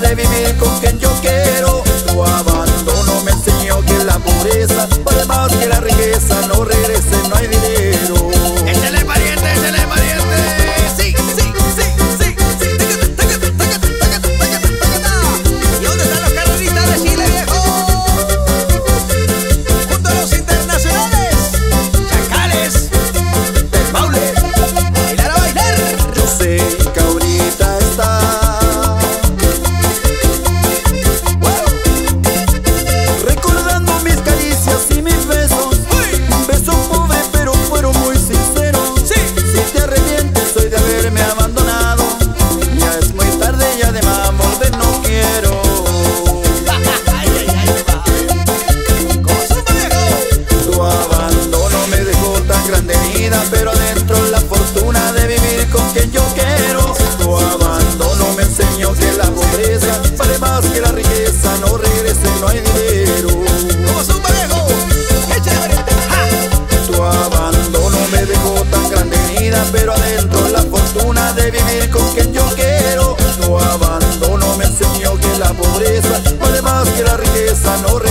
de más que la riqueza no regrese, no hay dinero. Como son viejo, Tu abandono me dejó tan grande herida, pero adentro la fortuna de vivir con quien yo quiero. Tu abandono me enseñó que la pobreza vale más que la riqueza no regrese.